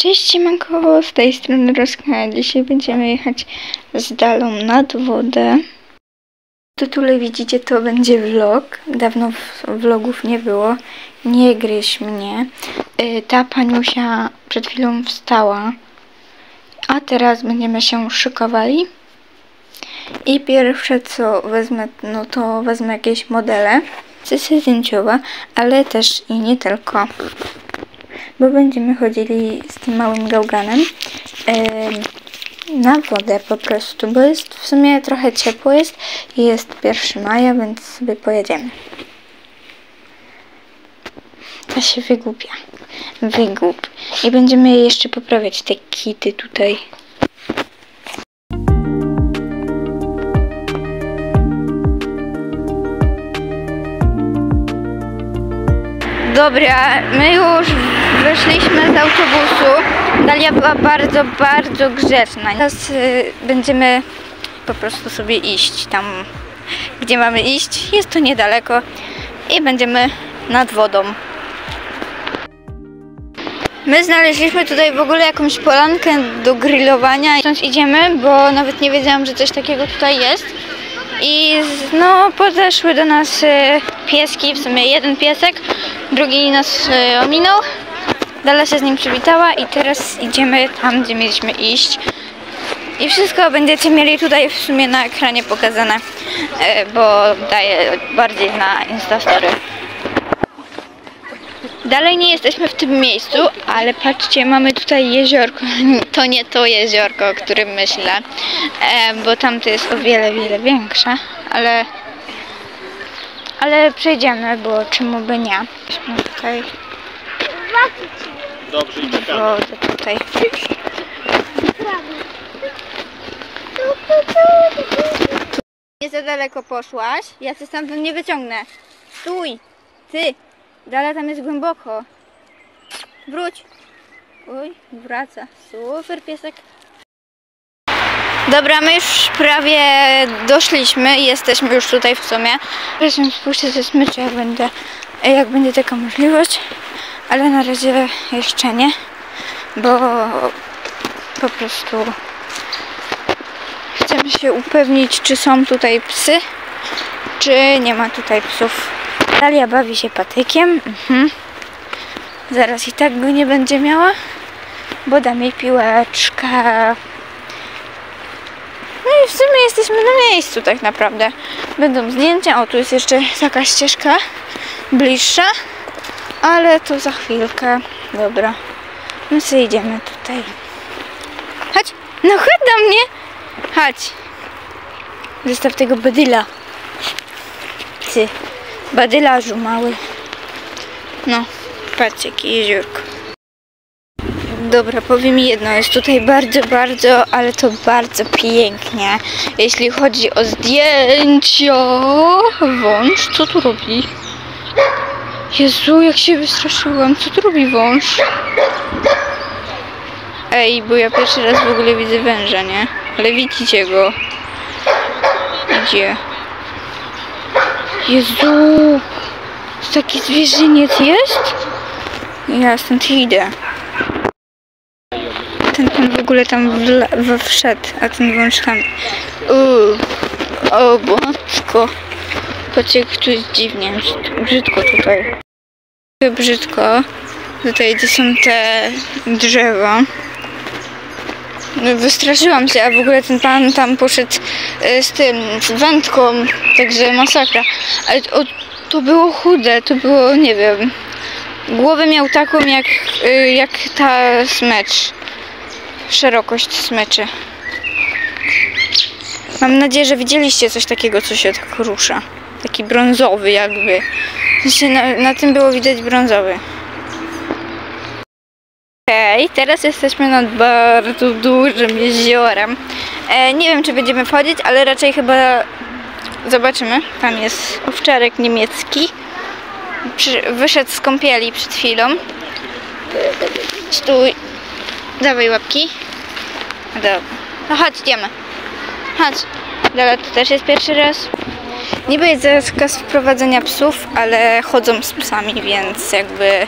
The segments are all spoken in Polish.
Cześć siemanko, z tej strony Roska. Dzisiaj będziemy jechać z Dalą nad wodę. W tytule widzicie, to będzie vlog. Dawno vlogów nie było. Nie gryź mnie. Y, Ta paniusia przed chwilą wstała. A teraz będziemy się szykowali. I pierwsze co wezmę, no to wezmę jakieś modele. Sesja zdjęciowa, ale też i nie tylko bo będziemy chodzili z tym małym gałganem em, na wodę po prostu, bo jest w sumie trochę ciepło jest i jest 1 maja, więc sobie pojedziemy. Ta się wygłupia. Wygłup. I będziemy jeszcze poprawiać te kity tutaj. Dobra, my już wyszliśmy z autobusu. Dalia była bardzo, bardzo grzeczna. Teraz y, będziemy po prostu sobie iść tam, gdzie mamy iść. Jest to niedaleko i będziemy nad wodą. My znaleźliśmy tutaj w ogóle jakąś polankę do grillowania. Stąd idziemy, bo nawet nie wiedziałam, że coś takiego tutaj jest. I no, podeszły do nas e, pieski, w sumie jeden piesek, drugi nas e, ominął. Dala się z nim przywitała i teraz idziemy tam, gdzie mieliśmy iść. I wszystko będziecie mieli tutaj w sumie na ekranie pokazane, e, bo daję bardziej na Instastory. Dalej nie jesteśmy w tym miejscu, ale patrzcie, mamy tutaj jeziorko. To nie to jeziorko, o którym myślę, e, bo tamto jest o wiele, wiele większe, ale ale przejdziemy, bo czemu by nie? Jesteśmy tutaj, Dobrze i czekamy. wodę tutaj. Nie za daleko poszłaś, ja cię stamtąd nie wyciągnę. Stój! Ty! Dalej tam jest głęboko. Wróć. Uj, wraca. Super piesek. Dobra, my już prawie doszliśmy i jesteśmy już tutaj w sumie. Zresztą spuszczę ze smyczy, jak będę, jak będzie taka możliwość. Ale na razie jeszcze nie, bo po prostu chcemy się upewnić, czy są tutaj psy, czy nie ma tutaj psów. Dalia bawi się patykiem. Mhm. Zaraz i tak go nie będzie miała, bo dam jej piłeczkę. No i w sumie jesteśmy na miejscu tak naprawdę. Będą zdjęcia. O, tu jest jeszcze taka ścieżka bliższa, ale to za chwilkę. Dobra, my sobie idziemy tutaj. Chodź, no chodź do mnie. Chodź. Zostaw tego badyla. Ty. Badylarzu mały. No, patrz jakie jeziorko. Dobra, powiem jedno, jest tutaj bardzo, bardzo, ale to bardzo pięknie. Jeśli chodzi o zdjęcia. Wąż, co tu robi? Jezu, jak się wystraszyłam, co tu robi wąż? Ej, bo ja pierwszy raz w ogóle widzę węża, nie? Ale widzicie go. Gdzie? Jezu! Taki zwierzyniec jest? Ja stąd idę. Ten pan w ogóle tam w- wszedł, a ten wąż tam... Uuu, o matko. Jak tu jest dziwnie. Brzydko tutaj. Brzydko. Tutaj gdzie są te drzewa. Wystraszyłam się, a w ogóle ten pan tam poszedł e, z tym, z wędką, także masakra. Ale o, to było chude, to było, nie wiem, głowę miał taką jak, y, jak ta smecz, szerokość smyczy. Mam nadzieję, że widzieliście coś takiego, co się tak rusza. Taki brązowy jakby. Sensie na, na tym było widać brązowy. Okej, teraz jesteśmy nad bardzo dużym jeziorem. E, nie wiem, czy będziemy wchodzić, ale raczej chyba zobaczymy. Tam jest owczarek niemiecki. Przy, wyszedł z kąpieli przed chwilą. Stój. Dawaj łapki. Dobra. No chodź, idziemy. Chodź. Dobra, to też jest pierwszy raz. Niby jest zakaz wprowadzenia psów, ale chodzą z psami, więc jakby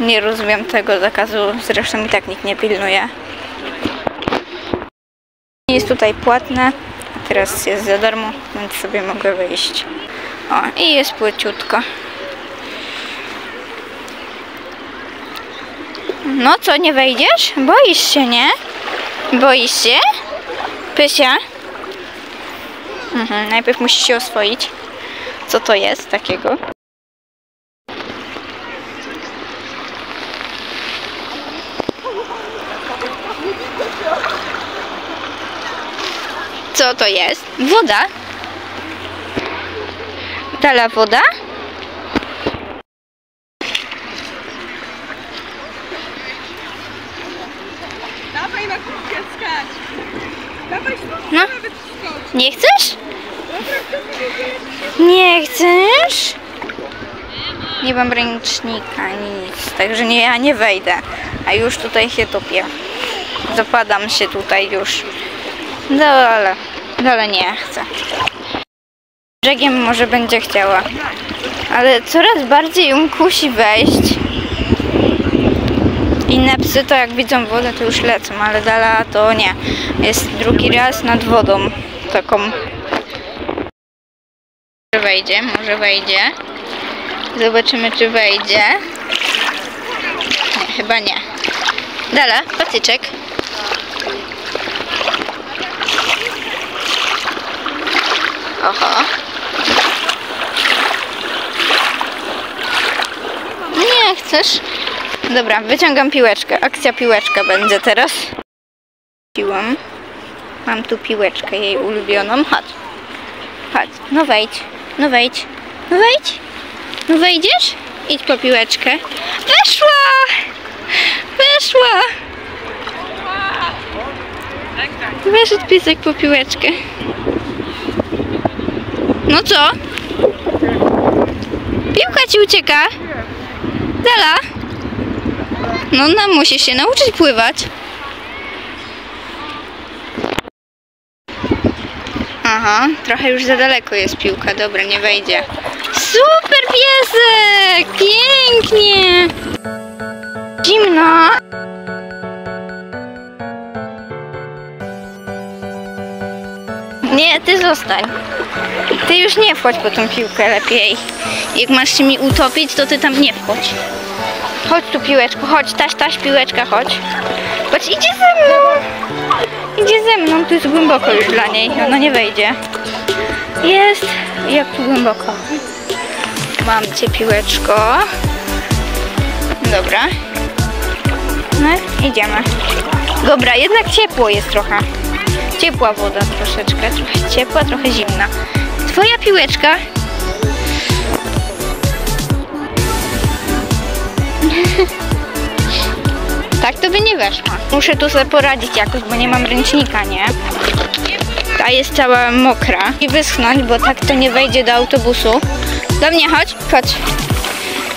Nie rozumiem tego zakazu, zresztą i tak nikt nie pilnuje. Jest tutaj płatne, a teraz jest za darmo, więc sobie mogę wyjść. O, i jest płyciutko. No co, nie wejdziesz? Boisz się, nie? Boisz się? Pysia? Mhm, najpierw się oswoić. Co to jest takiego? Co to jest? Woda? Dala woda? Dawaj na skacz. No. Nie chcesz? Nie chcesz? Nie mam ręcznika, nic. Także nie, ja nie wejdę. A już tutaj się topię. Zapadam się tutaj już. Dole, dole nie chcę. Brzegiem może będzie chciała. Ale coraz bardziej ją kusi wejść. Inne psy to jak widzą wodę to już lecą, ale Dala to nie. Jest drugi raz nad wodą. Taką. Może wejdzie, może wejdzie. Zobaczymy czy wejdzie. Nie, chyba nie. Dala, patyczek. Oho. Nie chcesz? Dobra, wyciągam piłeczkę. Akcja piłeczka będzie teraz. Piłam. Mam tu piłeczkę jej ulubioną. Chodź. Chodź. No wejdź. No wejdź. No wejdź. No wejdziesz? Idź po piłeczkę. Weszła! Weszła! Wyszedł piesek po piłeczkę. No co? Piłka ci ucieka. Dala. No, no musisz się nauczyć pływać. Aha, trochę już za daleko jest piłka. Dobra, nie wejdzie. Super piesek! Pięknie! Zimno. Nie, ty zostań. Ty już nie wchodź po tą piłkę lepiej. Jak masz się mi utopić, to ty tam nie wchodź. Chodź tu piłeczku, chodź, taś, taś piłeczka, chodź. Chodź, idzie ze mną. Idzie ze mną, tu jest głęboko już dla niej, ona nie wejdzie. Jest, jak tu głęboko. Mam cię piłeczko. Dobra. No, idziemy. Dobra, jednak ciepło jest trochę. Ciepła woda troszeczkę, trochę ciepła, trochę zimna. Twoja piłeczka. Tak to by nie weszła. Muszę tu sobie poradzić jakoś, bo nie mam ręcznika, nie? Ta jest cała mokra. I wyschnąć, bo tak to nie wejdzie do autobusu. Do mnie chodź, chodź.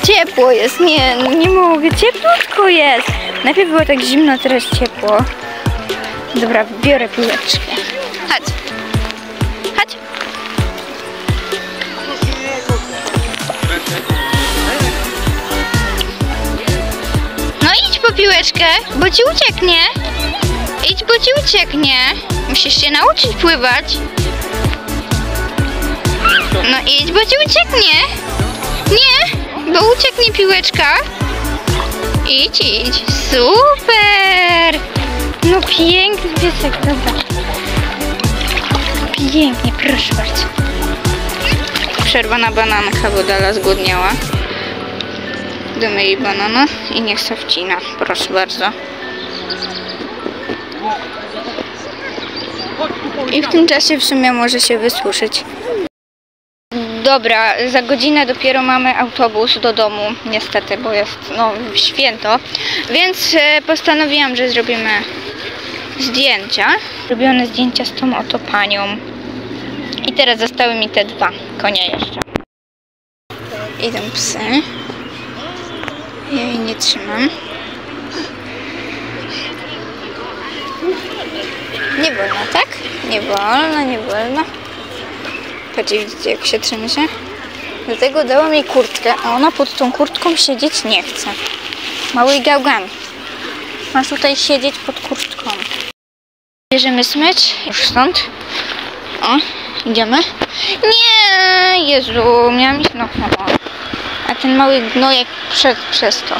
Ciepło jest, nie, nie mogę, cieplutko jest. Najpierw było tak zimno, teraz ciepło. Dobra, biorę piłeczkę. Chodź. Piłeczkę, bo ci ucieknie. Idź, bo ci ucieknie. Musisz się nauczyć pływać. No idź, bo ci ucieknie. Nie, bo ucieknie piłeczka. Idź, idź. Super. No piękny piesek, dobra. Pięknie, proszę bardzo. Przerwa na bananka, bo Dala zgłodniała. Damy jej banana i niech se wcina. Proszę bardzo. I w tym czasie w sumie może się wysuszyć. Dobra, za godzinę dopiero mamy autobus do domu, niestety, bo jest no, święto. Więc e, postanowiłam, że zrobimy zdjęcia. Robione zdjęcia z tą oto panią. I teraz zostały mi te dwa konie jeszcze. Idą psy. Ja jej nie trzymam. Nie wolno, tak? Nie wolno, nie wolno. Patrzcie, widzicie jak się trzęsie? Dlatego dała mi kurtkę, a ona pod tą kurtką siedzieć nie chce. Mały gałgan. Masz tutaj siedzieć pod kurtką. Bierzemy smycz. Już stąd. O, idziemy. Nie, Jezu, miałam iść no, no. A ten mały gnojek przed przez to.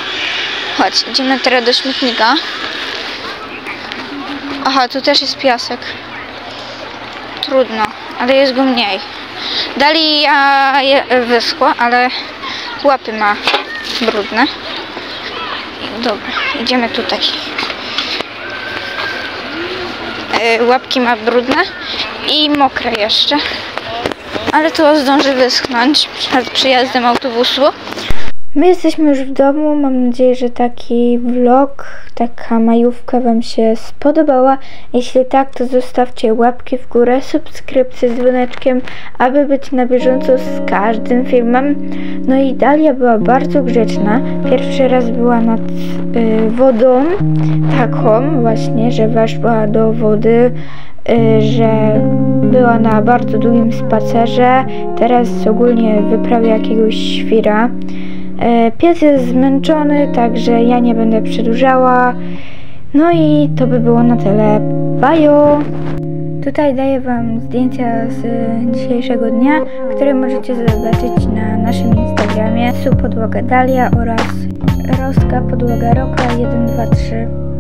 Chodź, idziemy teraz do śmietnika. Aha, tu też jest piasek. Trudno, ale jest go mniej. Dali ja je ale łapy ma brudne. Dobra, idziemy tutaj. E, Łapki ma brudne i mokre jeszcze. Ale to zdąży wyschnąć przed przyjazdem autobusu. My jesteśmy już w domu. Mam nadzieję, że taki vlog, taka majówka Wam się spodobała. Jeśli tak, to zostawcie łapki w górę, subskrypcję z dzwoneczkiem, aby być na bieżąco z każdym filmem. No i Dalia była bardzo grzeczna. Pierwszy raz była nad y, wodą, taką właśnie, że weszła do wody, że była na bardzo długim spacerze. Teraz ogólnie wyprawia jakiegoś świra. E, Pies jest zmęczony, także ja nie będę przedłużała. No i to by było na tyle. Bajo! Tutaj daję Wam zdjęcia z dzisiejszego dnia, które możecie zobaczyć na naszym Instagramie. Su podłoga Dalia oraz Roska podłoga Roka 123.